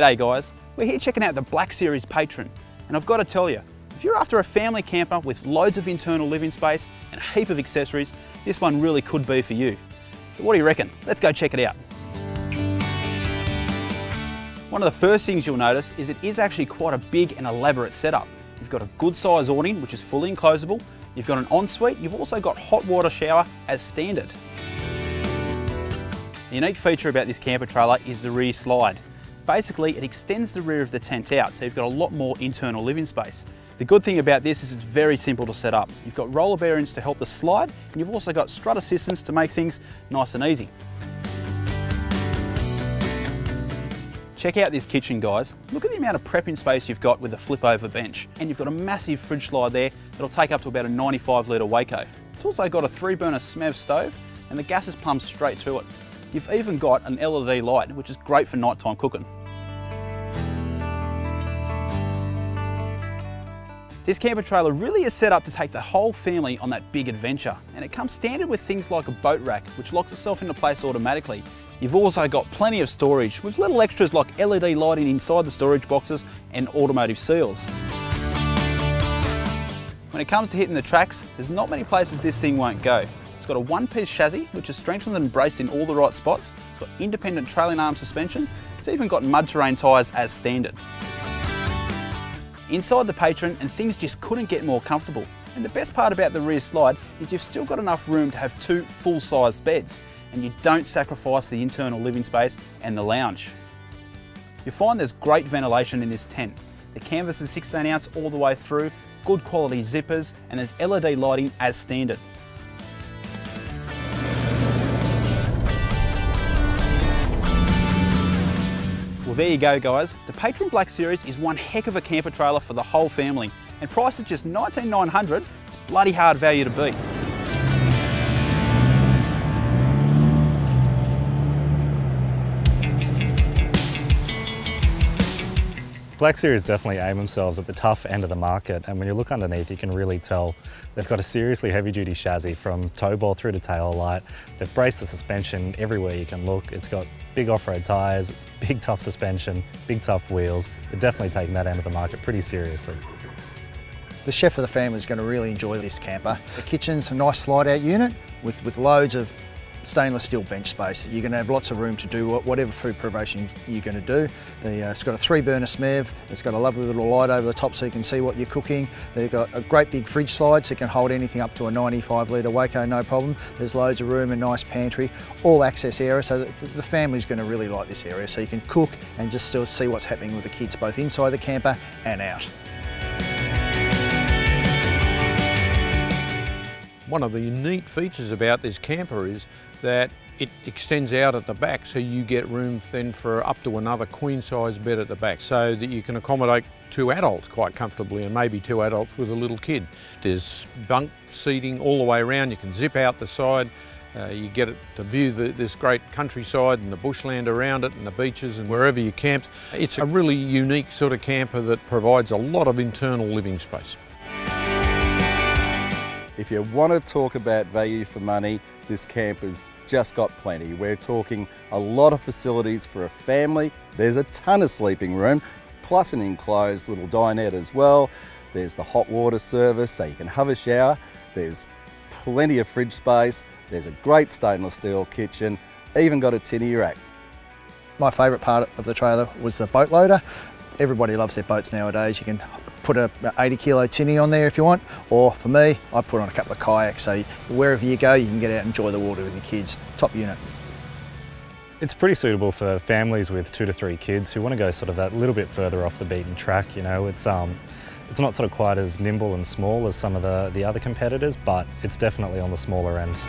G'day guys, we're here checking out the Black Series Patron and I've got to tell you, if you're after a family camper with loads of internal living space and a heap of accessories, this one really could be for you. So what do you reckon? Let's go check it out. One of the first things you'll notice is it is actually quite a big and elaborate setup. You've got a good size awning which is fully enclosable, you've got an ensuite, you've also got hot water shower as standard. The unique feature about this camper trailer is the rear slide. Basically, it extends the rear of the tent out, so you've got a lot more internal living space. The good thing about this is it's very simple to set up. You've got roller bearings to help the slide, and you've also got strut assistance to make things nice and easy. Check out this kitchen guys. Look at the amount of prepping space you've got with the flip over bench. And you've got a massive fridge slide there that'll take up to about a 95 litre Waeco. It's also got a three burner SMEV stove and the gas is pumped straight to it. You've even got an LED light, which is great for nighttime cooking. This camper trailer really is set up to take the whole family on that big adventure and it comes standard with things like a boat rack which locks itself into place automatically. You've also got plenty of storage with little extras like LED lighting inside the storage boxes and automotive seals. When it comes to hitting the tracks, there's not many places this thing won't go. It's got a one-piece chassis, which is strengthened and braced in all the right spots. It's got independent trailing arm suspension. It's even got mud terrain tyres as standard. Inside the Patron, and things just couldn't get more comfortable. And the best part about the rear slide is you've still got enough room to have two full-sized beds, and you don't sacrifice the internal living space and the lounge. You'll find there's great ventilation in this tent. The canvas is 16 ounce all the way through, good quality zippers, and there's LED lighting as standard. Well there you go guys, the Patron Black Series is one heck of a camper trailer for the whole family and priced at just 19900 it's bloody hard value to beat. Black Series definitely aim themselves at the tough end of the market and when you look underneath you can really tell they've got a seriously heavy duty chassis from tow ball through to tail light. They've braced the suspension everywhere you can look. It's got big off-road tyres, big tough suspension, big tough wheels. They're definitely taking that end of the market pretty seriously. The chef of the family is going to really enjoy this camper. The kitchen's a nice slide out unit with, with loads of stainless steel bench space. You're going to have lots of room to do whatever food preparation you're going to do. The, uh, it's got a three burner SMEV, it's got a lovely little light over the top so you can see what you're cooking. They've got a great big fridge slide so you can hold anything up to a 95 litre Waeco no problem. There's loads of room and nice pantry, all access area so the family's going to really like this area so you can cook and just still see what's happening with the kids both inside the camper and out. One of the unique features about this camper is that it extends out at the back so you get room then for up to another queen size bed at the back so that you can accommodate two adults quite comfortably and maybe two adults with a little kid. There's bunk seating all the way around, you can zip out the side, uh, you get to view the, this great countryside and the bushland around it and the beaches and wherever you camped. It's a really unique sort of camper that provides a lot of internal living space. If you want to talk about value for money, this camper's just got plenty. We're talking a lot of facilities for a family. There's a ton of sleeping room, plus an enclosed little dinette as well. There's the hot water service, so you can have a shower. There's plenty of fridge space. There's a great stainless steel kitchen, even got a tinny rack. My favourite part of the trailer was the boat loader. Everybody loves their boats nowadays. You can put a 80 kilo tinny on there if you want, or for me, I put on a couple of kayaks. So wherever you go, you can get out and enjoy the water with your kids. Top unit. It's pretty suitable for families with two to three kids who want to go sort of that little bit further off the beaten track. You know, it's um, it's not sort of quite as nimble and small as some of the, the other competitors, but it's definitely on the smaller end.